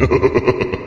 Ha ha ha ha ha!